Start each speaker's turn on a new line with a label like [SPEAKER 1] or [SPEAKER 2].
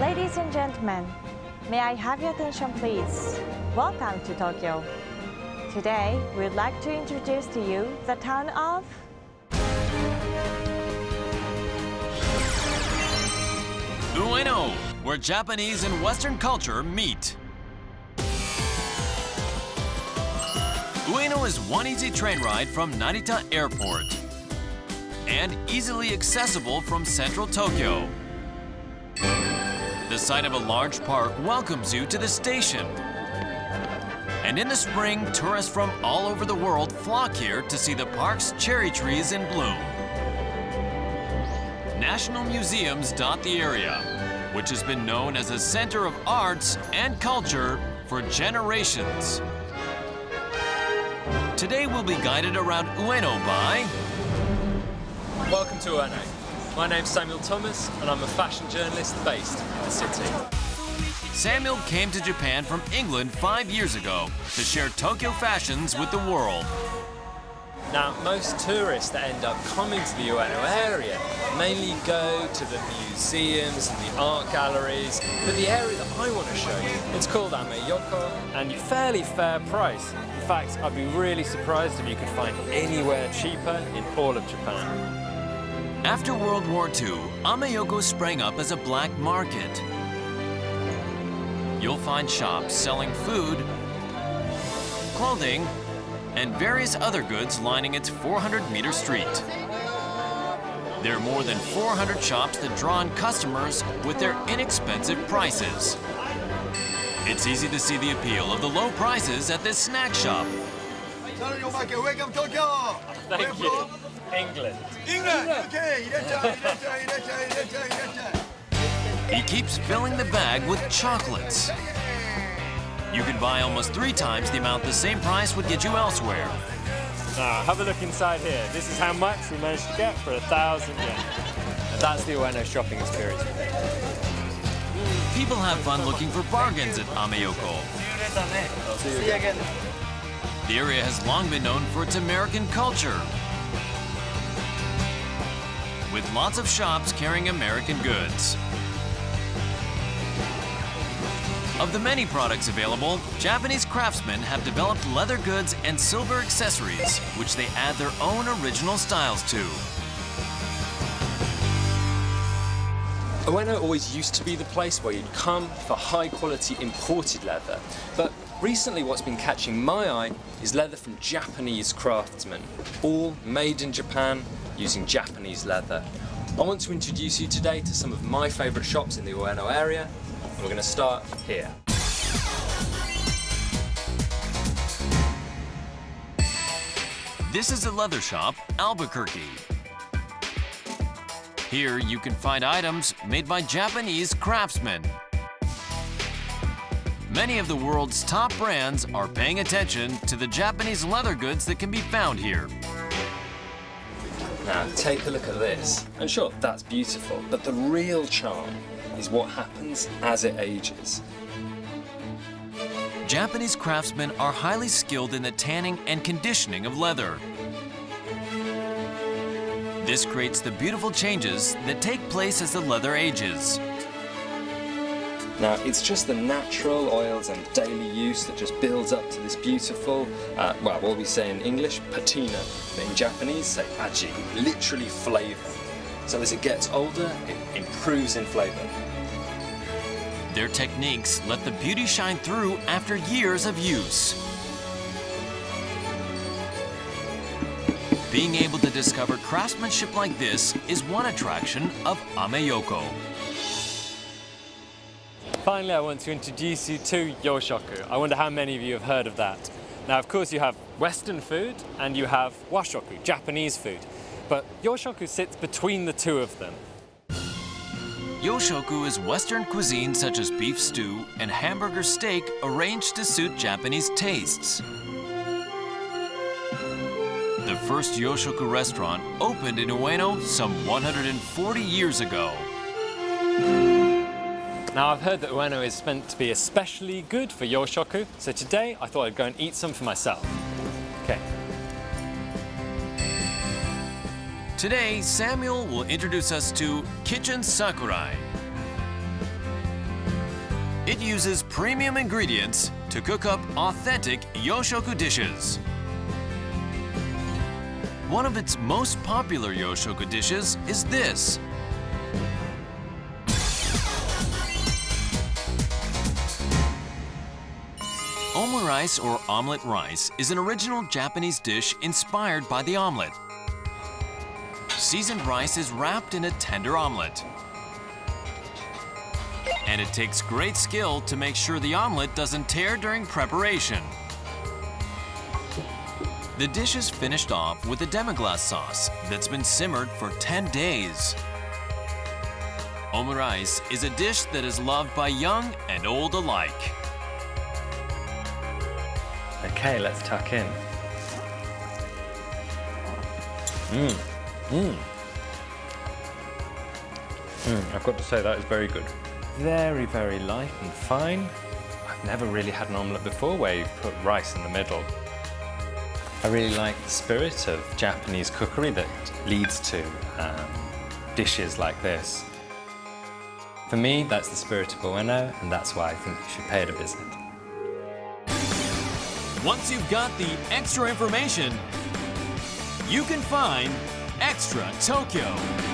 [SPEAKER 1] Ladies and gentlemen, may I have your attention please? Welcome to Tokyo. Today, we'd like to introduce to you the town of
[SPEAKER 2] Ueno, where Japanese and Western culture meet. Ueno is one easy train ride from Narita Airport and easily accessible from central Tokyo. The sight of a large park welcomes you to the station. And in the spring, tourists from all over the world flock here to see the park's cherry trees in bloom. National museums dot the area, which has been known as a center of arts and culture for generations. Today we'll be guided around Ueno by
[SPEAKER 3] Welcome to Ueno. My name's Samuel Thomas and I'm a fashion journalist based the city.
[SPEAKER 2] Samuel came to Japan from England five years ago to share Tokyo fashions with the world.
[SPEAKER 3] Now, most tourists that end up coming to the Ueno area mainly go to the museums and the art galleries, but the area that I want to show you, it's called Ameyoko, and fairly fair price. In fact, I'd be really surprised if you could find anywhere cheaper in all of Japan.
[SPEAKER 2] After World War II, Ameyoko sprang up as a black market. You'll find shops selling food, clothing, and various other goods lining its 400-meter street. There are more than 400 shops that draw in customers with their inexpensive prices. It's easy to see the appeal of the low prices at this snack shop.
[SPEAKER 4] Tell you back welcome Tokyo.
[SPEAKER 3] Thank Where you. From? England.
[SPEAKER 4] England. Okay.
[SPEAKER 2] He keeps filling the bag with chocolates. You can buy almost three times the amount the same price would get you elsewhere.
[SPEAKER 3] Now, have a look inside here. This is how much we managed to get for a thousand yen. And that's the Ueno shopping experience.
[SPEAKER 2] People have fun looking for bargains at Ameyoko.
[SPEAKER 3] See you again.
[SPEAKER 2] The area has long been known for its American culture. With lots of shops carrying American goods. Of the many products available, Japanese craftsmen have developed leather goods and silver accessories, which they add their own original styles to.
[SPEAKER 3] Ueno always used to be the place where you'd come for high quality imported leather. But recently what's been catching my eye is leather from Japanese craftsmen, all made in Japan using Japanese leather. I want to introduce you today to some of my favourite shops in the Ueno area. And we're going to start here.
[SPEAKER 2] This is a leather shop, Albuquerque. Here you can find items made by Japanese craftsmen. Many of the world's top brands are paying attention to the Japanese leather goods that can be found here.
[SPEAKER 3] Now take a look at this. And sure, that's beautiful, but the real charm is what happens as it ages.
[SPEAKER 2] Japanese craftsmen are highly skilled in the tanning and conditioning of leather. This creates the beautiful changes that take place as the leather ages.
[SPEAKER 3] Now, it's just the natural oils and daily use that just builds up to this beautiful, uh, well, what we say in English, patina, but in Japanese, say aji, literally flavour. So as it gets older, it improves in flavour.
[SPEAKER 2] Their techniques let the beauty shine through after years of use. Being able to discover craftsmanship like this is one attraction of Ameyoko.
[SPEAKER 3] Finally, I want to introduce you to Yoshoku. I wonder how many of you have heard of that. Now, of course, you have Western food and you have washoku, Japanese food. But Yoshoku sits between the two of them.
[SPEAKER 2] Yoshoku is Western cuisine such as beef stew and hamburger steak arranged to suit Japanese tastes. The first Yoshoku restaurant opened in Ueno some 140 years ago.
[SPEAKER 3] Now, I've heard that Ueno is meant to be especially good for Yoshoku, so today I thought I'd go and eat some for myself. Okay.
[SPEAKER 2] Today, Samuel will introduce us to Kitchen Sakurai. It uses premium ingredients to cook up authentic Yoshoku dishes. One of its most popular Yoshoku dishes is this. Omurice or omelet rice is an original Japanese dish inspired by the omelet. Seasoned rice is wrapped in a tender omelet. And it takes great skill to make sure the omelet doesn't tear during preparation. The dish is finished off with a demi-glace sauce that's been simmered for 10 days. Omurice is a dish that is loved by young and old alike.
[SPEAKER 3] Okay, let's tuck in. Mmm. Mmm. Mmm, I've got to say that is very good. Very, very light and fine. I've never really had an omelette before where you put rice in the middle. I really like the spirit of Japanese cookery that leads to um, dishes like this. For me, that's the spirit of Ueno, and that's why I think you should pay it a visit.
[SPEAKER 2] Once you've got the extra information, you can find Extra Tokyo.